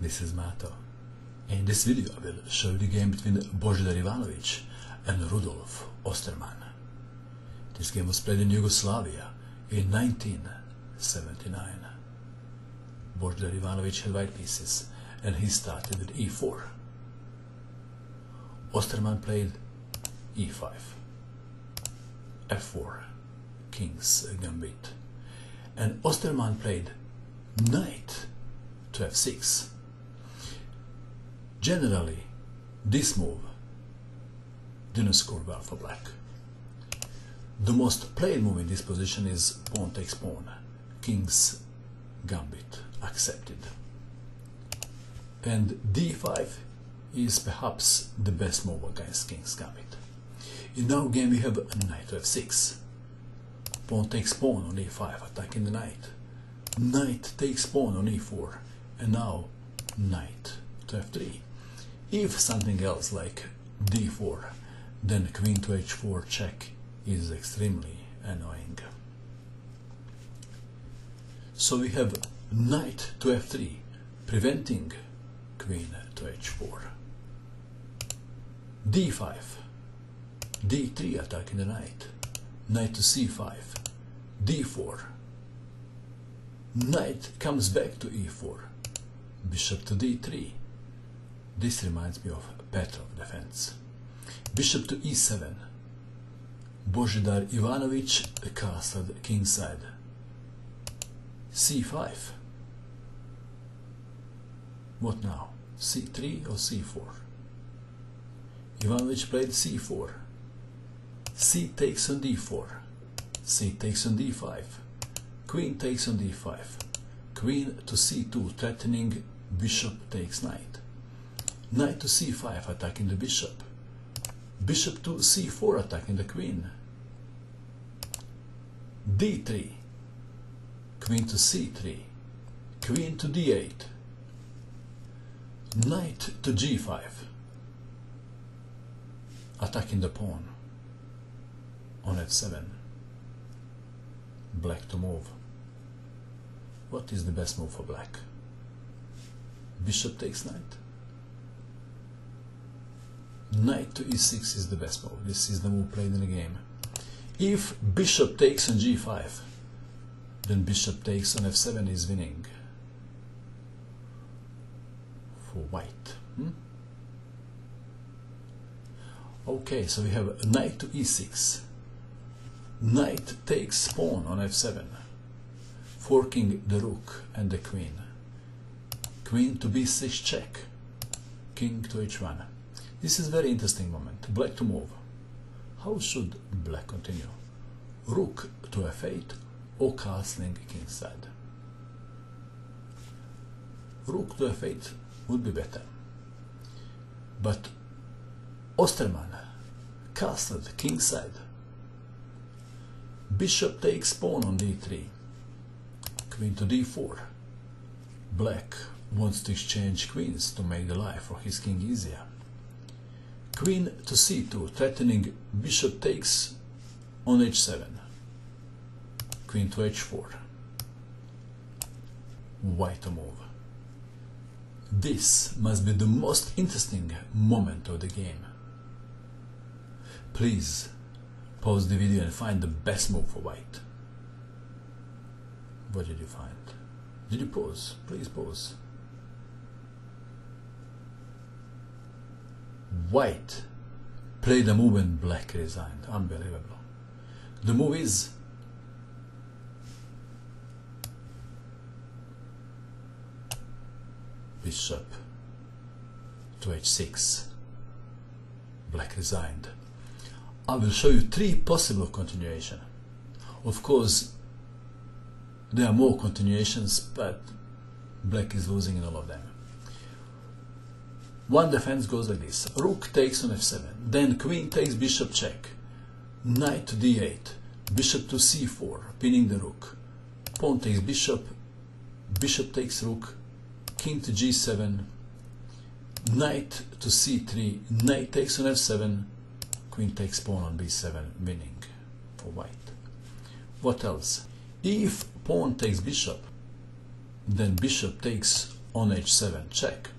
this is Mato. In this video I will show you the game between Božidar Ivanovic and Rudolf Osterman. This game was played in Yugoslavia in 1979. Božidar Ivanovic had white pieces and he started with e4. Osterman played e5, f4, king's gambit, and Osterman played knight to f6. Generally, this move didn't score well for black. The most played move in this position is pawn takes pawn, king's gambit accepted. And d5 is perhaps the best move against king's gambit. In our game we have knight to f6. Pawn takes pawn on e5, attacking the knight. Knight takes pawn on e4, and now knight to f3. If something else like d4, then queen to h4 check is extremely annoying. So we have knight to f3, preventing queen to h4. d5, d3 attacking the knight, knight to c5, d4, knight comes back to e4, bishop to d3. This reminds me of Petrov defense. Bishop to e7. Božidar Ivanovic castled kingside. c5. What now? c3 or c4? Ivanovic played c4. c takes on d4. c takes on d5. Queen takes on d5. Queen to c2 threatening bishop takes knight. Knight to c5 attacking the bishop. Bishop to c4 attacking the queen. d3. Queen to c3. Queen to d8. Knight to g5. Attacking the pawn. On f7. Black to move. What is the best move for black? Bishop takes knight. Knight to e6 is the best move. This is the move played in the game. If bishop takes on g5, then bishop takes on f7 is winning for white. Hmm? Okay, so we have knight to e6. Knight takes pawn on f7, forking the rook and the queen. Queen to b6 check, king to h1. This is very interesting moment. Black to move. How should black continue? Rook to f8 or castling kingside? Rook to f8 would be better. But Osterman castled kingside. Bishop takes pawn on d3. Queen to d4. Black wants to exchange queens to make the life for his king easier. Queen to c2, threatening bishop takes on h7. Queen to h4. White to move. This must be the most interesting moment of the game. Please pause the video and find the best move for white. What did you find? Did you pause? Please pause. White played a move and black resigned. Unbelievable. The move is bishop to h6. Black resigned. I will show you three possible continuation. Of course, there are more continuations, but black is losing in all of them. One defense goes like this. Rook takes on f7, then queen takes bishop check, knight to d8, bishop to c4, pinning the rook, pawn takes bishop, bishop takes rook, king to g7, knight to c3, knight takes on f7, queen takes pawn on b7, winning for white. What else? If pawn takes bishop, then bishop takes on h7 check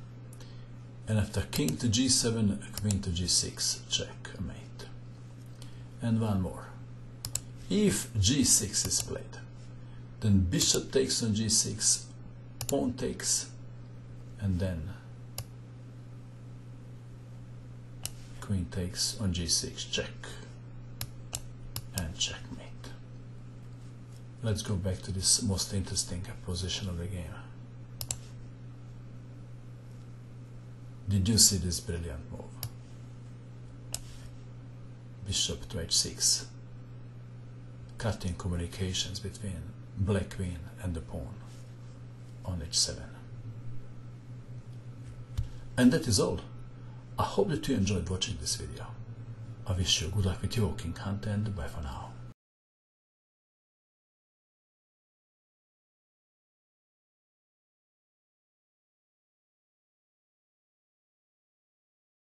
and after king to g7 queen to g6 checkmate. and one more. If g6 is played then bishop takes on g6 pawn takes and then queen takes on g6 check and checkmate. Let's go back to this most interesting position of the game Did you see this brilliant move? Bishop to h6, cutting communications between black queen and the pawn on h7. And that is all. I hope that you enjoyed watching this video. I wish you good luck with your king hunt and bye for now.